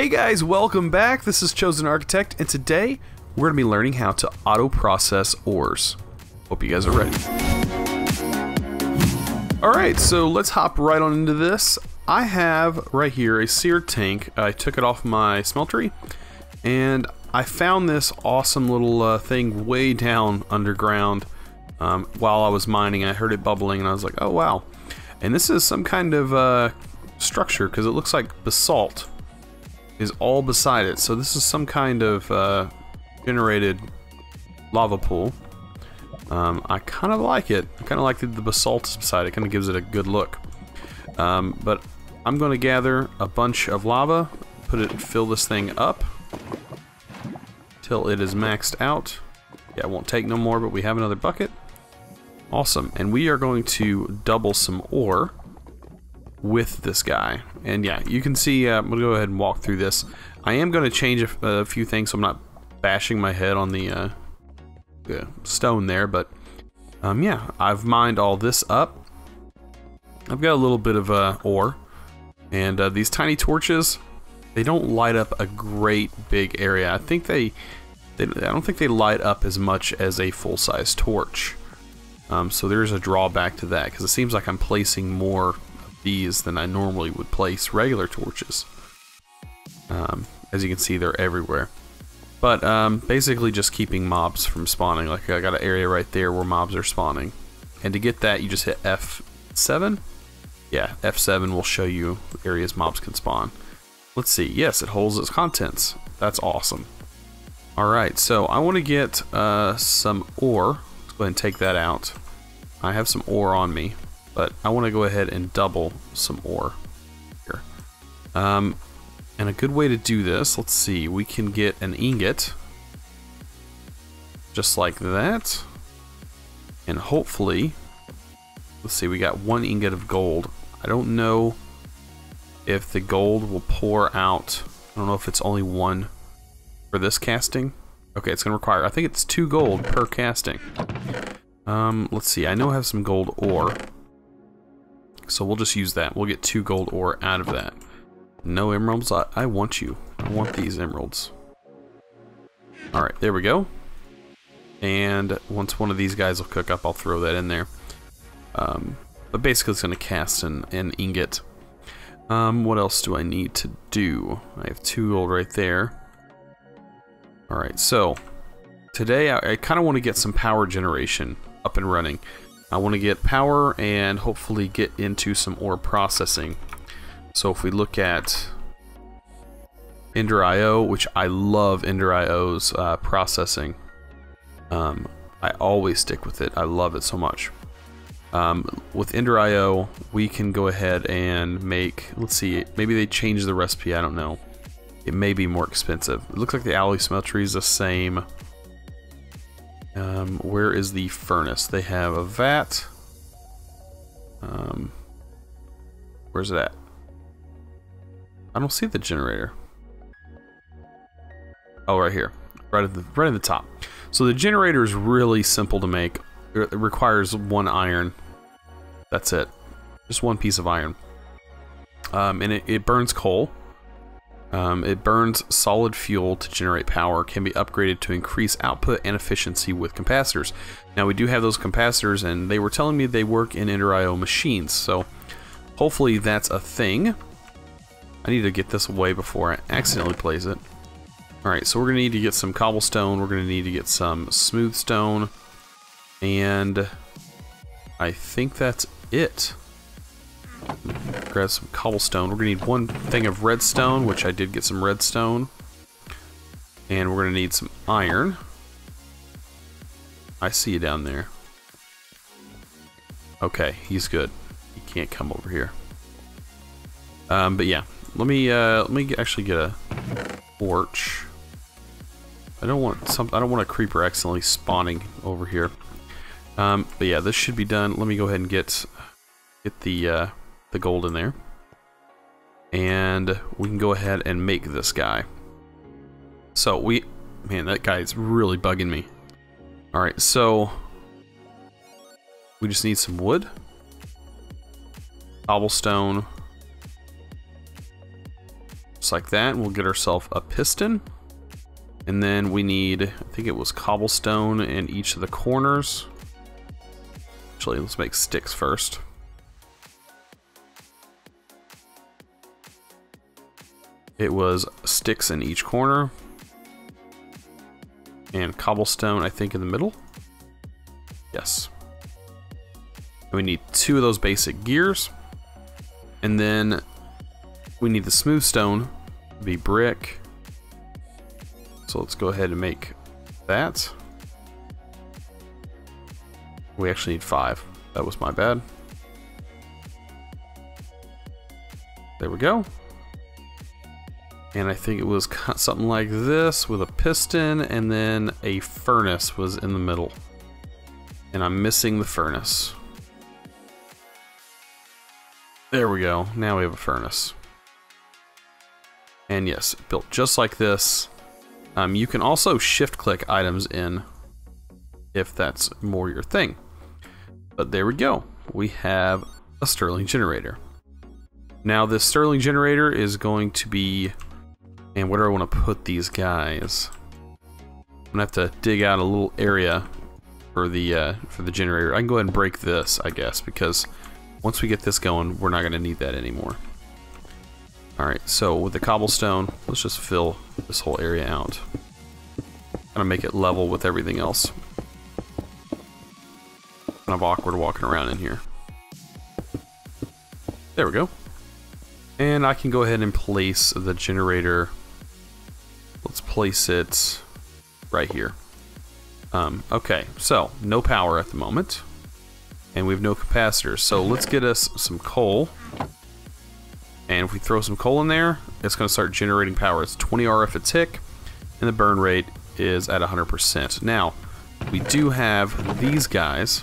Hey guys, welcome back. This is Chosen Architect, and today we're going to be learning how to auto process ores. Hope you guys are ready. Alright, so let's hop right on into this. I have right here a seared tank. I took it off my smeltery, and I found this awesome little uh, thing way down underground. Um, while I was mining, I heard it bubbling, and I was like, oh wow. And this is some kind of uh, structure, because it looks like basalt is all beside it. So this is some kind of uh, generated lava pool. Um, I kind of like it. I kind of like the, the basalt beside it. Kind of gives it a good look. Um, but I'm going to gather a bunch of lava, put it, fill this thing up till it is maxed out. Yeah, it won't take no more, but we have another bucket. Awesome. And we are going to double some ore with this guy. And yeah, you can see, uh, I'm going to go ahead and walk through this. I am going to change a, few things so I'm not bashing my head on the, uh, the stone there, but um, yeah, I've mined all this up. I've got a little bit of uh, ore, and uh, these tiny torches, they don't light up a great big area. I think they, they I don't think they light up as much as a full-size torch. Um, so there's a drawback to that, because it seems like I'm placing more these than I normally would place regular torches. Um, as you can see, they're everywhere. But um, basically just keeping mobs from spawning. Like I got an area right there where mobs are spawning. And to get that, you just hit F7. Yeah, F7 will show you areas mobs can spawn. Let's see. Yes, it holds its contents. That's awesome. Alright, so I want to get uh, some ore. Let's go ahead and take that out. I have some ore on me but I want to go ahead and double some ore here. Um, and a good way to do this, let's see, we can get an ingot, just like that, and hopefully, let's see, we got one ingot of gold. I don't know if the gold will pour out, I don't know if it's only one for this casting. Okay, it's going to require, I think it's two gold per casting. Um, let's see, I know I have some gold ore. So we'll just use that. We'll get two gold ore out of that. No emeralds? I, I want you. I want these emeralds. Alright, there we go. And once one of these guys will cook up, I'll throw that in there. Um, but basically it's going to cast an, an ingot. Um, what else do I need to do? I have two gold right there. Alright, so today I, I kind of want to get some power generation up and running. I want to get power and hopefully get into some ore processing. So if we look at Ender IO, which I love Ender IO's uh, processing. Um, I always stick with it. I love it so much. Um, with Ender IO, we can go ahead and make, let's see, maybe they changed the recipe, I don't know. It may be more expensive. It looks like the alloy smeltery is the same. Um, where is the furnace? They have a vat. Um, where's it at? I don't see the generator. Oh, right here, right at the right at the top. So the generator is really simple to make. It requires one iron. That's it, just one piece of iron. Um, and it, it burns coal. Um, it burns solid fuel to generate power, can be upgraded to increase output and efficiency with capacitors. Now we do have those capacitors and they were telling me they work in Ender IO machines, so hopefully that's a thing. I need to get this away before I accidentally place it. Alright, so we're going to need to get some cobblestone, we're going to need to get some smooth stone, and I think that's it grab some cobblestone. We're gonna need one thing of redstone, which I did get some redstone. And we're gonna need some iron. I see you down there. Okay, he's good. He can't come over here. Um, but yeah, let me uh, let me actually get a torch. I don't want some. I don't want a creeper accidentally spawning over here. Um, but yeah, this should be done. Let me go ahead and get get the uh, the gold in there. And we can go ahead and make this guy. So we, man, that guy is really bugging me. All right, so we just need some wood, cobblestone, Just like that. We'll get ourselves a piston. And then we need, I think it was cobblestone in each of the corners. Actually, let's make sticks first. It was sticks in each corner. And cobblestone, I think, in the middle. Yes. We need two of those basic gears. And then we need the smooth stone to be brick. So let's go ahead and make that. We actually need five. That was my bad. There we go. And I think it was something like this with a piston and then a furnace was in the middle. And I'm missing the furnace. There we go. Now we have a furnace. And yes, built just like this. Um, you can also shift click items in if that's more your thing. But there we go. We have a Stirling generator. Now this Stirling generator is going to be... And where do I want to put these guys? I'm gonna have to dig out a little area for the uh, for the generator. I can go ahead and break this, I guess, because once we get this going, we're not going to need that anymore. Alright, so with the cobblestone, let's just fill this whole area out. Kind of make it level with everything else. Kind of awkward walking around in here. There we go. And I can go ahead and place the generator. Place it right here. Um, okay, so no power at the moment. And we have no capacitors. So let's get us some coal. And if we throw some coal in there, it's going to start generating power. It's 20 RF a tick, and the burn rate is at 100%. Now, we do have these guys.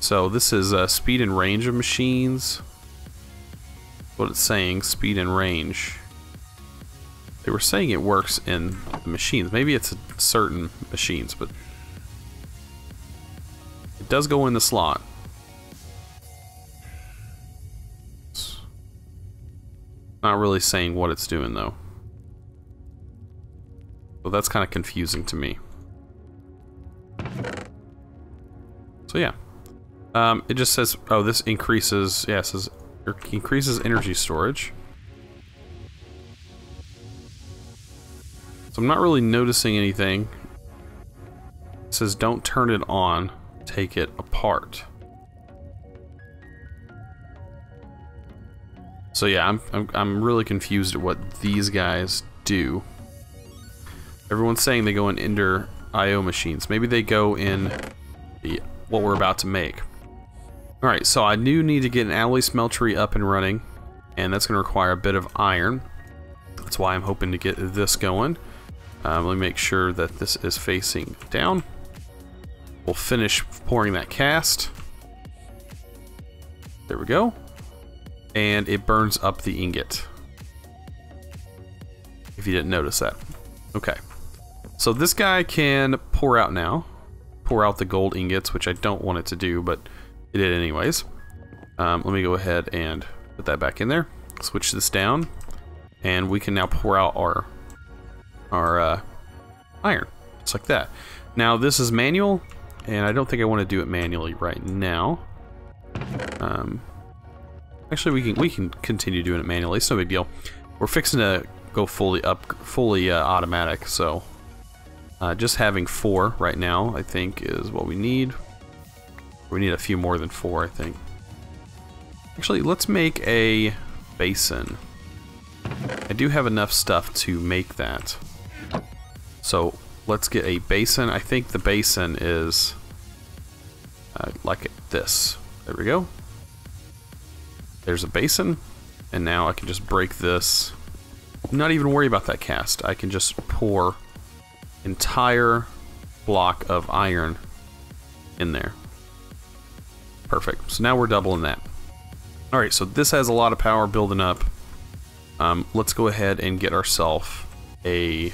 So this is uh, speed and range of machines. What it's saying, speed and range. They were saying it works in the machines. Maybe it's certain machines, but it does go in the slot. It's not really saying what it's doing though. So that's kind of confusing to me. So yeah. Um, it just says, oh, this increases, yeah, it says increases energy storage. I'm not really noticing anything. It says don't turn it on take it apart. So yeah, I'm, I'm, I'm really confused at what these guys do. Everyone's saying they go in Ender IO machines. Maybe they go in the what we're about to make. Alright, so I do need to get an alloy smeltery up and running, and that's going to require a bit of iron. That's why I'm hoping to get this going. Um, let me make sure that this is facing down. We'll finish pouring that cast. There we go. And it burns up the ingot. If you didn't notice that. Okay. So this guy can pour out now. Pour out the gold ingots, which I don't want it to do, but it did anyways. Um, let me go ahead and put that back in there. Switch this down. And we can now pour out our, our uh, iron. Just like that. Now this is manual. And I don't think I want to do it manually right now. Um, actually, we can we can continue doing it manually. It's no big deal. We're fixing to go fully up, fully uh, automatic. So uh, just having four right now, I think, is what we need. We need a few more than four, I think. Actually, let's make a basin. I do have enough stuff to make that. So let's get a basin. I think the basin is uh, like this. There we go. There's a basin, and now I can just break this. Not even worry about that cast. I can just pour entire block of iron in there. Perfect. So now we're doubling that. Alright, so this has a lot of power building up. Um, let's go ahead and get ourselves a...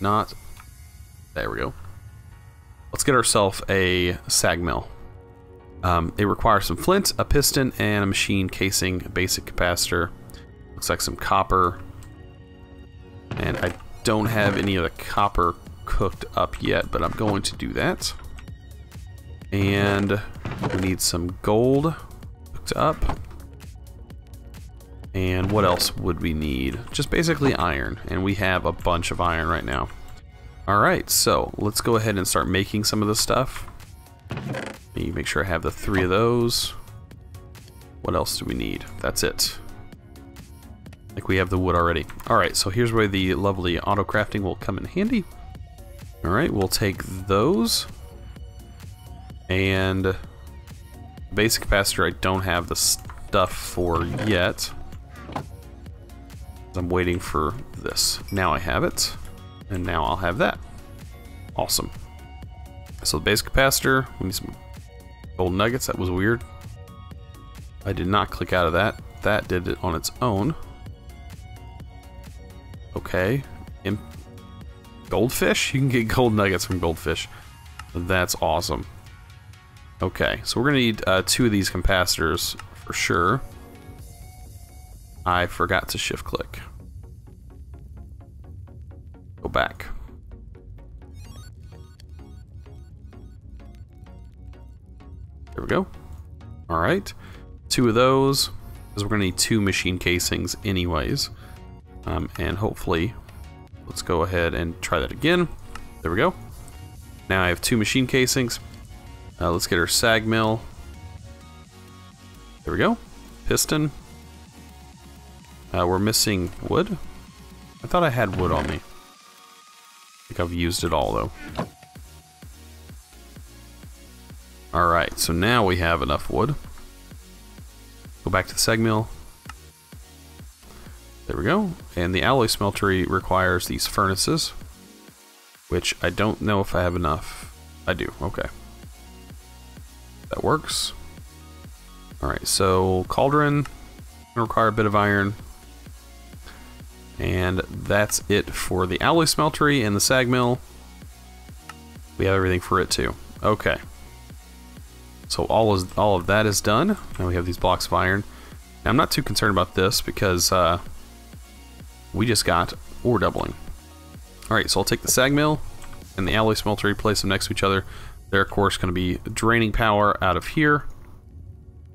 Not... There we go. Let's get ourselves a sag mill. Um, it requires some flint, a piston, and a machine casing, a basic capacitor. Looks like some copper. And I don't have any of the copper cooked up yet, but I'm going to do that. And we need some gold cooked up. And what else would we need? Just basically iron, and we have a bunch of iron right now. Alright, so let's go ahead and start making some of this stuff. Let me make sure I have the three of those. What else do we need? That's it. Like we have the wood already. Alright, so here's where the lovely auto crafting will come in handy. Alright, we'll take those. And basic capacitor I don't have the stuff for yet. I'm waiting for this. Now I have it, and now I'll have that. Awesome. So the basic capacitor, we need some gold nuggets. That was weird. I did not click out of that. That did it on its own. Okay. Imp goldfish? You can get gold nuggets from goldfish. That's awesome. Okay, so we're to need uh, two of these capacitors for sure. I forgot to shift click. Back. There we go. All right. Two of those, because we're to need two machine casings anyways. Um, and hopefully, let's go ahead and try that again. There we go. Now I have two machine casings. Uh, let's get our sag mill. There we go. Piston. Uh, we're missing wood. I thought I had wood on me. Think I've used it all though. Alright, so now we have enough wood. Go back to the sag mill. There we go. And the alloy smeltery requires these furnaces, which I don't know if I have enough. I do, okay. That works. Alright, so cauldron, require a bit of iron. And that's it for the alloy smeltery and the sag mill. We have everything for it too. Okay. So all is all of that is done. Now we have these blocks of iron. Now I'm not too concerned about this because uh, we just got ore doubling. Alright, so I'll take the sag mill and the alloy smeltery, place them next to each other. They're of course going to be draining power out of here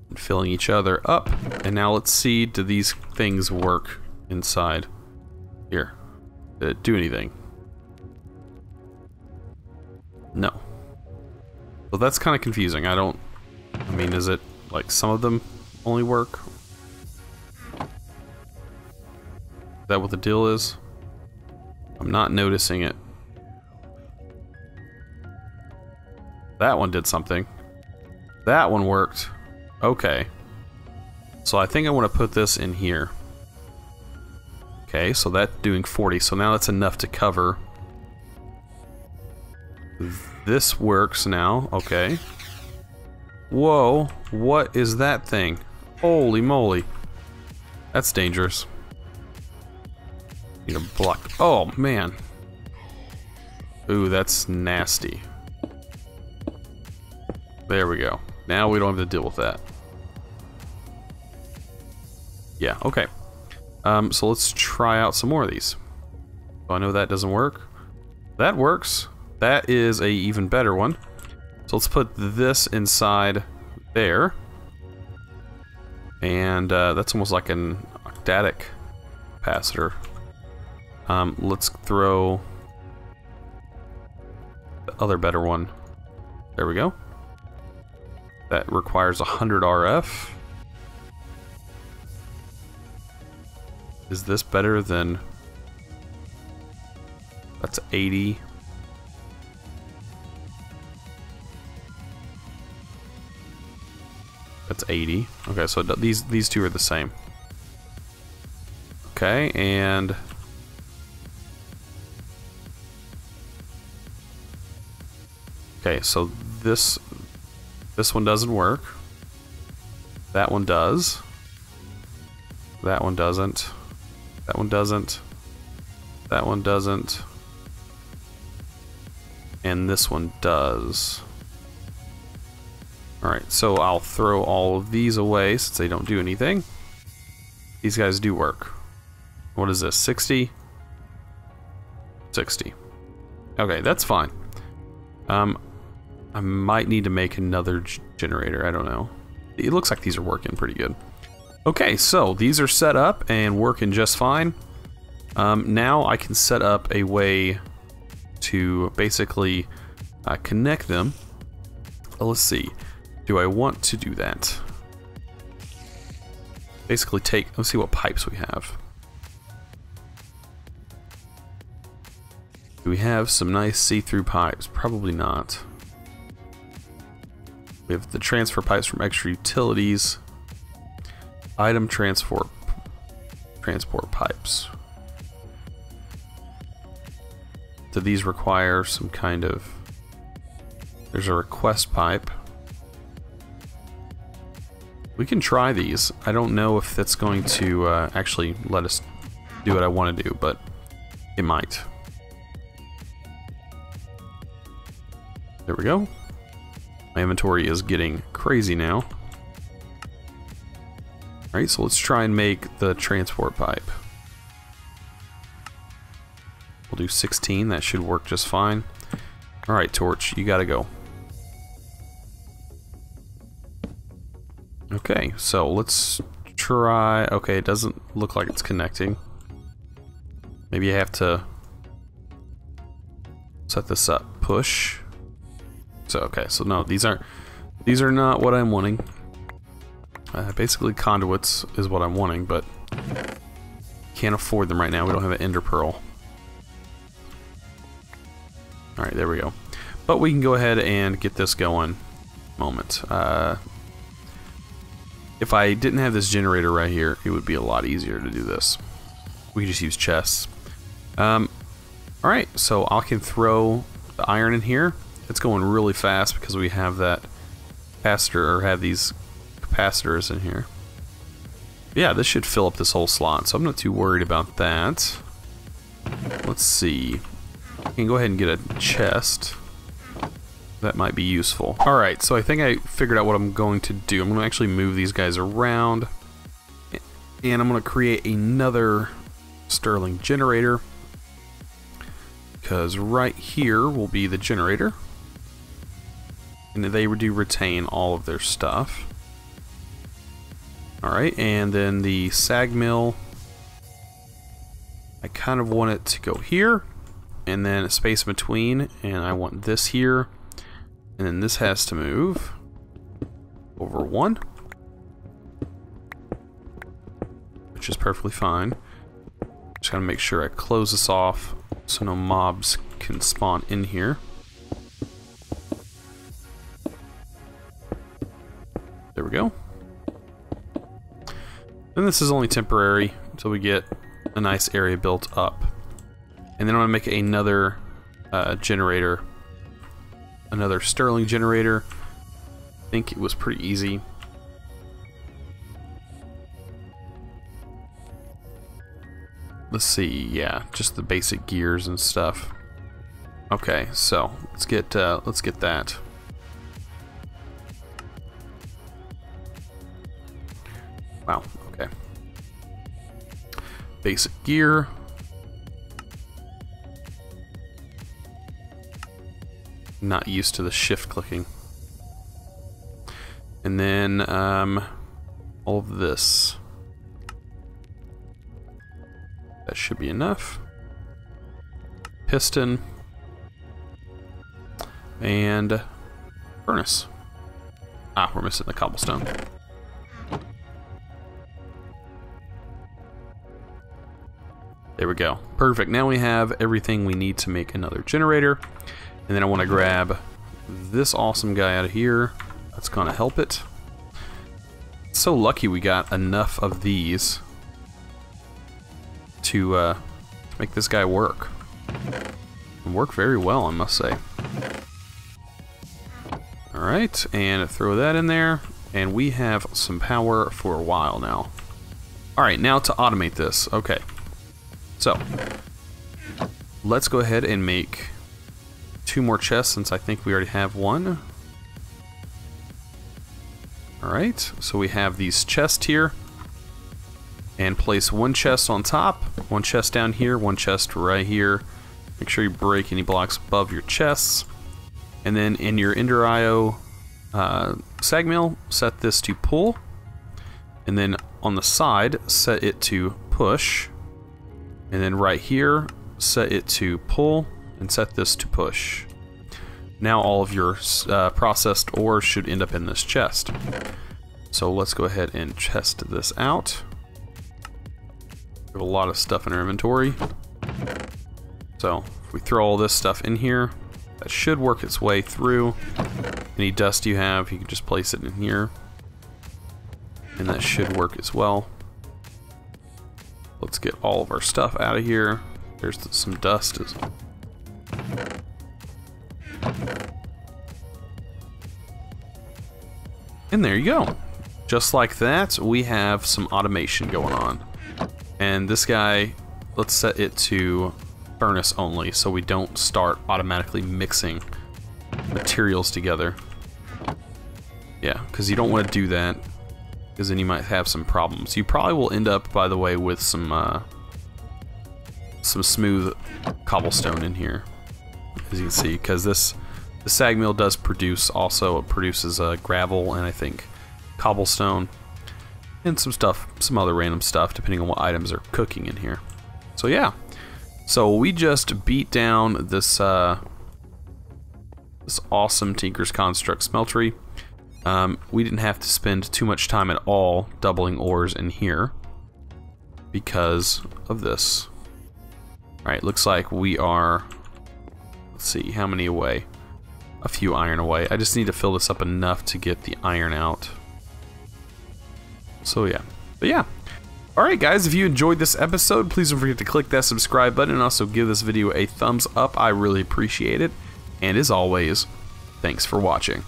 and filling each other up. And now let's see, do these things work inside? Here. It do anything? No. Well, that's kind of confusing. I don't... I mean, is it like some of them only work? Is that what the deal is? I'm not noticing it. That one did something. That one worked. Okay. So I think I want to put this in here. Okay, so that's doing 40. So now that's enough to cover. This works now. Okay. Whoa, what is that thing? Holy moly. That's dangerous. Need a block. Oh, man. Ooh, that's nasty. There we go. Now we don't have to deal with that. Yeah, okay. Um, so let's try out some more of these. Oh, I know that doesn't work. That works. That is a even better one. So let's put this inside there. And uh, that's almost like an octadic capacitor. Um, let's throw the other better one. There we go. That requires 100 RF. Is this better than... That's 80. That's 80. Okay, so these these two are the same. Okay, and... Okay, so this this one doesn't work. That one does. That one doesn't. That one doesn't. That one doesn't. And this one does. Alright, so I'll throw all of these away since they don't do anything. these guys do work. What is this, 60? 60. Okay, that's fine. Um, I might need to make another generator, I don't know. It looks like these are working pretty good. Okay, so these are set up and working just fine. Um, now I can set up a way to basically uh, connect them. let's see. Do I want to do that? Basically take, let's see what pipes we have. Do we have some nice see-through pipes? Probably not. We have the transfer pipes from extra utilities. Item transport transport pipes. Do these require some kind of... There's a request pipe. We can try these. I don't know if that's going to uh, actually let us do what I want to do, but it might. There we go. My inventory is getting crazy now. Alright, so let's try and make the transport pipe. We'll do 16, that should work just fine. Alright, Torch, you gotta go. Okay, so let's try... Okay, it doesn't look like it's connecting. Maybe I have to set this up. Push. So, okay, so no, these aren't... These are not what I'm wanting. Uh, basically, conduits is what I'm wanting, but can't afford them right now. We don't have an ender pearl. Alright, there we go. But we can go ahead and get this going. Moment. Uh, if I didn't have this generator right here, it would be a lot easier to do this. We just use chests. Um, Alright, so I can throw the iron in here. It's going really fast because we have that capacitor, or have these capacitors in here. Yeah, this should fill up this whole slot, so I'm not too worried about that. Let's see. I can go ahead and get a chest. That might be useful. Alright, so I think I figured out what I'm going to do. I'm going to actually move these guys around. And I'm going to create another Stirling generator. Because right here will be the generator. And they do retain all of their stuff. Alright, and then the sag mill. I kind of want it to go here and then a space between, and I want this here, and then this has to move over one, which is perfectly fine. Just gotta make sure I close this off so no mobs can spawn in here. And this is only temporary until we get a nice area built up. And then I'm going to make another uh, generator. Another Stirling generator. I think it was pretty easy. Let's see, yeah, just the basic gears and stuff. Okay, so let's get uh, let's get that. Wow. Basic gear, not used to the shift clicking. And then um, all of this. That should be enough. Piston. And furnace. Ah, we're missing the cobblestone. There we go. Perfect. Now we have everything we need to make another generator. And then I want to grab this awesome guy out of here. That's going to help it. so lucky we got enough of these to uh, make this guy work. And work very well, I must say. Alright, and throw that in there. And we have some power for a while now. Alright, now to automate this. Okay. So, let's go ahead and make two more chests since I think we already have one. Alright, so we have these chests here. and place one chest on top, one chest down here, one chest right here. Make sure you break any blocks above your chests. And then in your Ender IO uh, mill, set this to pull. And then on the side, set it to push. And then right here, set it to pull and set this to push. Now all of your uh, processed ore should end up in this chest. So let's go ahead and chest this out. We have a lot of stuff in our inventory. So if we throw all this stuff in here, that should work its way through. Any dust you have, you can just place it in here. And that should work as well. Let's get all of our stuff out of here. There's some dust. And there you go. Just like that, we have some automation going on. And this guy, let's set it to furnace only so we don't start automatically mixing materials together. Yeah, because you don't want to do that because then you might have some problems. You probably will end up, by the way, with some uh, some smooth cobblestone in here, as you can see, because this the sag mill does produce also it produces uh, gravel and I think cobblestone and some stuff, some other random stuff, depending on what items are cooking in here. So yeah, so we just beat down this uh, this awesome Tinker's Construct smeltery. Um, we didn't have to spend too much time at all doubling ores in here because of this. Alright, looks like we are, let's see, how many away? A few iron away. I just need to fill this up enough to get the iron out. So yeah, but yeah. Alright guys, if you enjoyed this episode, please don't forget to click that subscribe button and also give this video a thumbs up. I really appreciate it. And as always, thanks for watching.